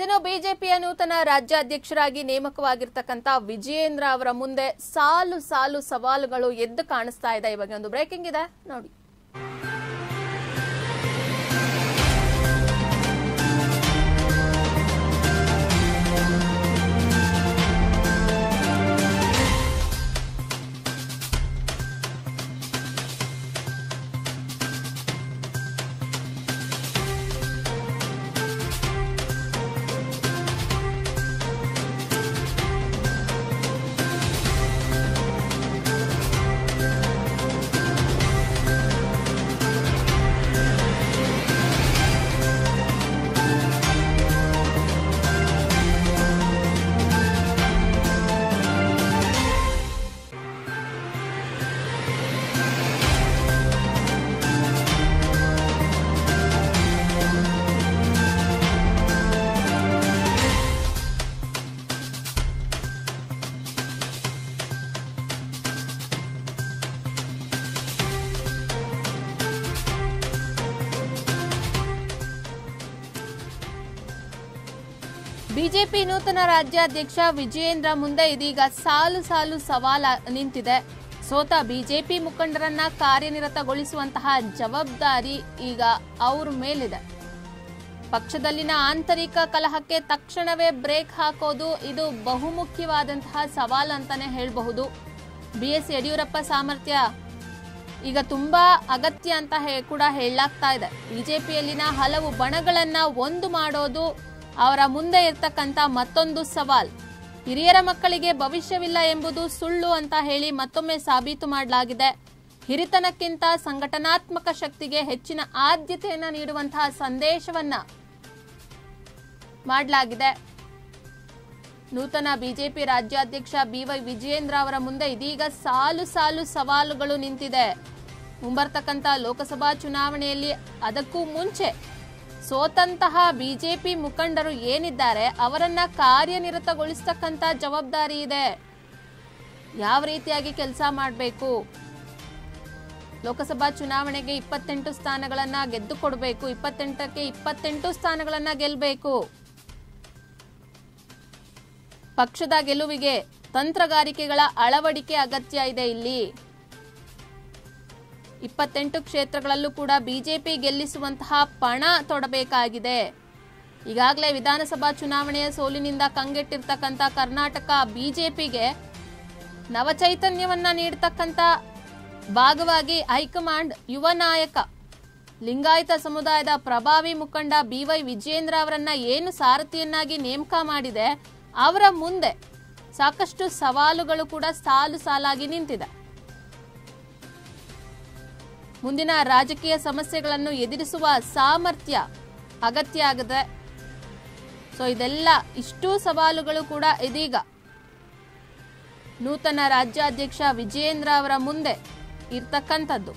ಇನ್ನು ಬಿಜೆಪಿಯ ನೂತನ ರಾಜ್ಯಾಧ್ಯಕ್ಷರಾಗಿ ನೇಮಕವಾಗಿರ್ತಕ್ಕಂಥ ವಿಜಯೇಂದ್ರ ಅವರ ಮುಂದೆ ಸಾಲು ಸಾಲು ಸವಾಲುಗಳು ಎದ್ದು ಕಾಣಿಸ್ತಾ ಇದೆ. ಇವಾಗ ಒಂದು ಬ್ರೇಕಿಂಗ್ ಇದೆ. ನೋಡಿ. ಬಿಜೆಪಿ ನೂತನ ರಾಜ್ಯಾಧ್ಯಕ್ಷ ವಿಜಯೇಂದ್ರ ಮುಂದೆ ಇದೀಗ ಸಾಲು ಸಾಲು ಸವಾಲ ನಿಂತಿದೆ. ಸೋತ ಬಿಜೆಪಿ ಮುಖಂಡರನ್ನ ಕಾರ್ಯನಿರತಗೊಳಿಸುವಂತಹ ಜವಾಬ್ದಾರಿ ಈಗ ಅವ್ರ ಮೇಲಿದೆ. ಪಕ್ಷದಲ್ಲಿನ ಆಂತರಿಕ ಕಲಹಕ್ಕೆ ತಕ್ಷಣವೇ ಬ್ರೇಕ್ ಹಾಕೋದು ಇದು ಬಹುಮುಖ್ಯವಾದಂತಹ ಸವಾಲು ಅಂತಾನೆ ಹೇಳಬಹುದು. ಬಿಎಸ್ ಯಡಿಯೂರಪ್ಪ ಸಾಮರ್ಥ್ಯ ಈಗ ತುಂಬಾ ಅಗತ್ಯ ಅಂತ ಕೂಡ ಹೇಳಲಾಗ್ತಾ ಇದೆ. ಬಿಜೆಪಿಯಲ್ಲಿನ ಹಲವು ಬಣಗಳನ್ನ ಒಂದು ಮಾಡೋದು ಅವರ ಮುಂದೆ ಇರ್ತಕ್ಕಂಥ ಮತ್ತೊಂದು ಸವಾಲ್. ಹಿರಿಯರ ಮಕ್ಕಳಿಗೆ ಭವಿಷ್ಯವಿಲ್ಲ ಎಂಬುದು ಸುಳ್ಳು ಅಂತ ಹೇಳಿ ಮತ್ತೊಮ್ಮೆ ಸಾಬೀತು ಮಾಡಲಾಗಿದೆ. ಹಿರಿತನಕ್ಕಿಂತ ಸಂಘಟನಾತ್ಮಕ ಶಕ್ತಿಗೆ ಹೆಚ್ಚಿನ ಆದ್ಯತೆಯನ್ನು ನೀಡುವಂತಹ ಸಂದೇಶವನ್ನ ಮಾಡಲಾಗಿದೆ. ನೂತನ ಬಿಜೆಪಿ ರಾಜ್ಯಾಧ್ಯಕ್ಷ ಬಿವೈ ವಿಜಯೇಂದ್ರ ಅವರ ಮುಂದೆ ಇದೀಗ ಸಾಲು ಸಾಲು ಸವಾಲುಗಳು ನಿಂತಿದೆ. ಮುಂಬರ್ತಕ್ಕಂಥ ಲೋಕಸಭಾ ಚುನಾವಣೆಯಲ್ಲಿ ಅದಕ್ಕೂ ಮುಂಚೆ ಸೋತಂತಹ ಬಿಜೆಪಿ ಮುಖಂಡರು ಏನಿದ್ದಾರೆ, ಅವರನ್ನ ಕಾರ್ಯನಿರತಗೊಳಿಸ್ತಕ್ಕಂಥ ಜವಾಬ್ದಾರಿ ಇದೆ. ಯಾವ ರೀತಿಯಾಗಿ ಕೆಲಸ ಮಾಡಬೇಕು? ಲೋಕಸಭಾ ಚುನಾವಣೆಗೆ ಇಪ್ಪತ್ತೆಂಟು ಸ್ಥಾನಗಳನ್ನ ಗೆದ್ದು ಕೊಡಬೇಕು ಇಪ್ಪತ್ತೆಂಟಕ್ಕೆ ಇಪ್ಪತ್ತೆಂಟು ಸ್ಥಾನಗಳನ್ನ ಗೆಲ್ಲಬೇಕು ಪಕ್ಷದ ಗೆಲುವಿಗೆ ತಂತ್ರಗಾರಿಕೆಗಳ ಅಳವಡಿಕೆ ಅಗತ್ಯ ಇದೆ ಇಲ್ಲಿ. ಇಪ್ಪತ್ತೆಂಟು ಕ್ಷೇತ್ರಗಳಲ್ಲೂ ಕೂಡ ಬಿಜೆಪಿ ಗೆಲ್ಲಿಸುವಂತಹ ಪಣ ತೊಡಬೇಕಾಗಿದೆ. ಈಗಾಗಲೇ ವಿಧಾನಸಭಾ ಚುನಾವಣೆಯ ಸೋಲಿನಿಂದ ಕಂಗೆಟ್ಟಿರ್ತಕ್ಕಂಥ ಕರ್ನಾಟಕ ಬಿಜೆಪಿಗೆ ನವಚೈತನ್ಯವನ್ನ ನೀಡತಕ್ಕಂಥ ಭಾಗವಾಗಿ ಹೈಕಮಾಂಡ್ ಯುವ ನಾಯಕ, ಲಿಂಗಾಯತ ಸಮುದಾಯದ ಪ್ರಭಾವಿ ಮುಖಂಡ ಬಿವೈ ವಿಜಯೇಂದ್ರ ಅವರನ್ನ ಏನು ಸಾರಥಿಯನ್ನಾಗಿ ನೇಮಕ ಮಾಡಿದೆ, ಅವರ ಮುಂದೆ ಸಾಕಷ್ಟು ಸವಾಲುಗಳು ಕೂಡ ಸಾಲು ಸಾಲಾಗಿ ನಿಂತಿದೆ. ಮುಂದಿನ ರಾಜಕೀಯ ಸಮಸ್ಯೆಗಳನ್ನು ಎದುರಿಸುವ ಸಾಮರ್ಥ್ಯ ಅಗತ್ಯ ಆಗಿದೆ. ಸೊ ಇದೆಲ್ಲ ಇಷ್ಟೂ ಸವಾಲುಗಳು ಕೂಡ ಇದೀಗ. ನೂತನ ರಾಜ್ಯಾಧ್ಯಕ್ಷ ವಿಜಯೇಂದ್ರ ಅವರ ಮುಂದೆ ಇರ್ತಕ್ಕಂಥದ್ದು.